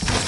Thanks.